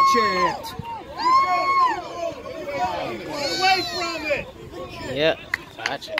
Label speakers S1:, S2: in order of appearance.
S1: Catch it. Get away from it.
S2: Yeah, catch it.